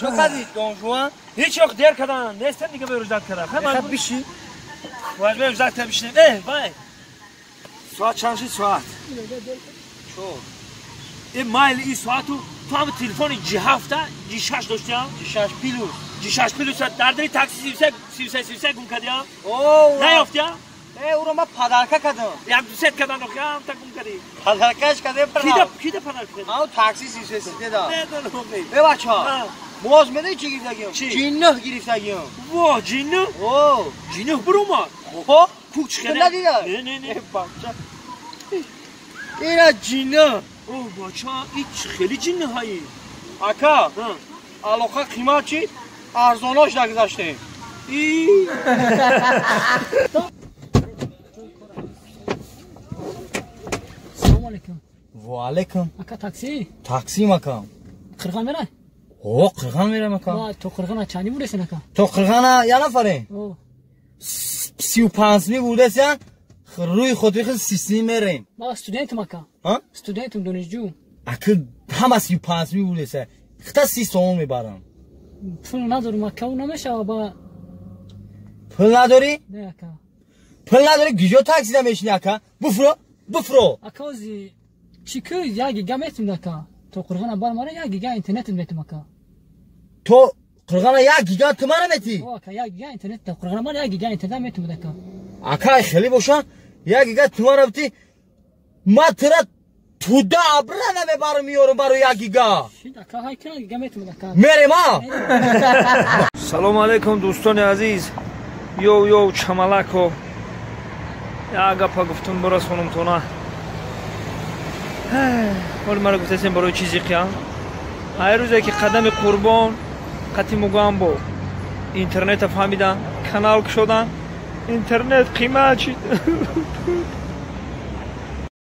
چو کدی دونجوان هیچ وقت دیر کردن نیستن دیگه به روزداد کردن خیلی خب مجبور بیشی باید به روزداد کردن بشنیم اه بای ساعت چند شد ساعت چو این مایل این ساعتو تو هم تلفن جی هفته جی شش داشتیم شش پیلو جی شش پیلو ساعت در داری تاکسی سی سه سی سه سی سه گم کردیم اوه نیافتیم ای او رو ما پدرکه کردم یک دو ست کردن نخیم تا گم کردیم پدرکش کرده پر کی ده کی ده پناه کردیم او تاکسی سی سه سیده دا ندارم بی به بچه ها میده چی گرفتگیم چی؟ جینه گرفتگیم وا جینو اوه جینو برو ما خب کوچ تو کردن ندیدن؟ نه نه نه بچه اینا جینه او بچه این خیلی جینه هایی اکا ها علاقه قیمت چی؟ ارزاناش نگذاشتیم ای سلام علیکم و علیکم اکا تاکسی تاکسی مکم قرغان مکم وا تو قرغان چانی بودی اکا تو قرغان یا نفره او سی و پنج می بوده سیان روی خود بخیر سیستی میریم ما استودنت مکا ها؟ استودنت دانشجو اکل همه سی و پنج می بوده سیان خطا سی سوم می‌برم پول ندارم اکا و نمیشه با پل نداری؟ نه اکا پل نداری گیجو تاکسی نمیشنی اکا بفرو بفرو اکا زی چیکو یا گیگا میتون اکا تو قرغان بار ماره یا گیگا اینترنت میتون اکا то қирғана як гигант кумара метӣ? Қирғанамар як гигант интернет метубудака акай хелӣ боша. Як гигант кумара битӣ ма тира туда абра намебару миёру бару як гига. Мерем а салому алайкум дӯстони азиз. Ёв ёв чамалако. Як гапа гуфтум бурасонумтона ҳоле мара гуфтасем барои чизи қиям ҳай рӯзе ки қадами қурбон қатъи мугӯям бо интернета фаҳмидан канал кушодан интернет қимат чӣ